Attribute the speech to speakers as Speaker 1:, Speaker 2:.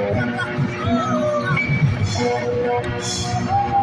Speaker 1: 说。